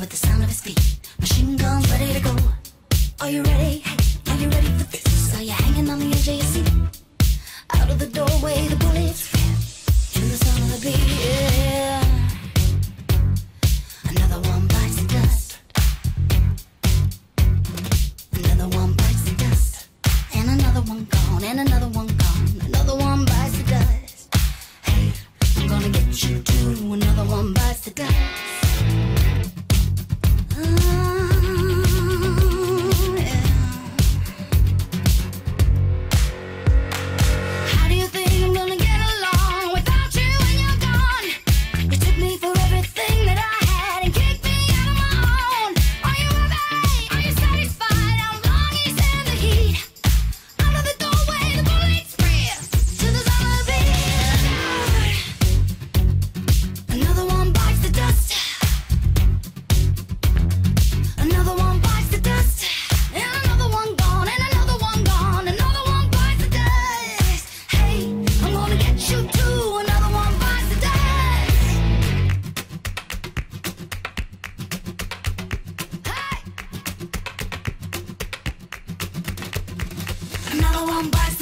with the sound of his feet. Machine guns ready to go. Are you ready? Hey, are you ready for this? Are you hanging on the edge of your seat? Out of the doorway, the bullets fell. In the sound of the beat. Another one bites the dust. Another one bites the dust. And another one gone, and another one gone. Another one bites the dust. Hey, I'm gonna get you too. Another one No one buys